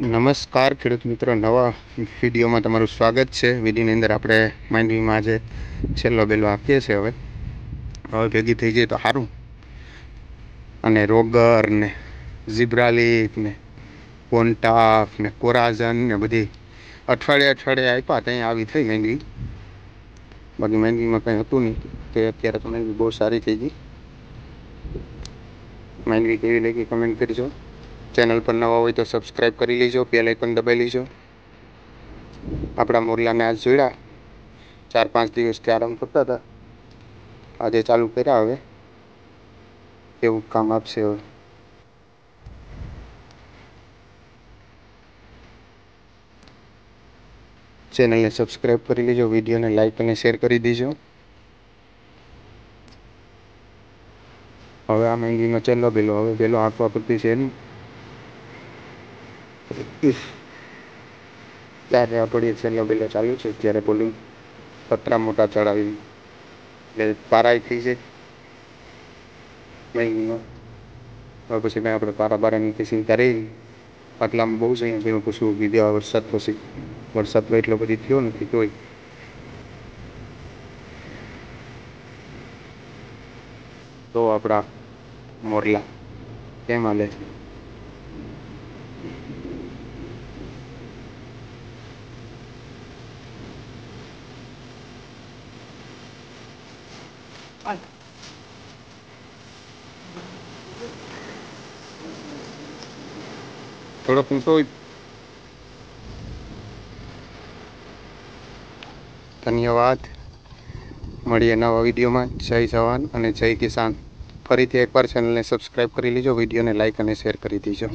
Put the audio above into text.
નમસ્કાર ખેડૂત મિત્રો, નવા વિડીયોમાં તમારું સ્વાગત છે. વિડીયોની અંદર આપણે માંડવીમાં આજે છેલ્લો બેલો આપીએ છીએ હવે. હવે ભેગી થઈ જાય તો સારું. અને રોગર ને ઝીબ્રાલીક ને કોન્ટાફ ને કોરાઝન ને બધી અઠવાડિયે અઠવાડિયે આપ્યા ત્યાં આવી થઈ માંડવી. બાકી માંડવીમાં કંઈ હતું નહીં. તે અત્યારે તો માંડવી બહુ સારી થઈ ગઈ. માંડવી કેવી લાગી કમેન્ટ કરજો. ચેનલ પર નવા હોય તો સબસ્ક્રાઈબ કરી લેજો બેલ આઇકન દબાઈ લેજો. આપણા મોરલાને આજ જોડ્યા. ચાર પાંચ દિવસથી આરામ કરતા હતા. આજે ચાલુ કર્યા હવે. એવું કામ આપશે હવે. ચેનલને સબસ્ક્રાઈબ કરી લેજો, વિડીયોને લાઈક અને શેર કરી દેજો. હવે આ મેંગીનો છેલ્લો બેલો, હવે બેલો આંકવા પૂરતી છે નહીં ત્યારે અઠવાડિયે છેલ્લો બિલો ચાલ્યું છે ત્યારે પોલિંગ પતરા મોટા ચડાવી એટલે પારાઈ થઈ છે. હવે પછી મેં આપણે પારા બારાની કે ચિંતા રહી આટલામાં બહુ છે અહીંયા જેવું પછી કીધું દેવા વરસાદ પછી, વરસાદ તો એટલો બધી થયો નથી તોય. તો આપણા મોરલા, કેમ હાલે છે? થોડોક ઊંચો ધન્યવાદ. મળીએ નવા વિડીયોમાં. જય જવાન અને જય કિસાન. ફરીથી એકવાર ચેનલને સબસ્ક્રાઈબ કરી લેજો, વિડીયોને લાઈક અને શેર કરી દેજો.